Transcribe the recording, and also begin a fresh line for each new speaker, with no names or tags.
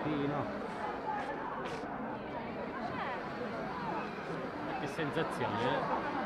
mattino. Che sensazione, eh?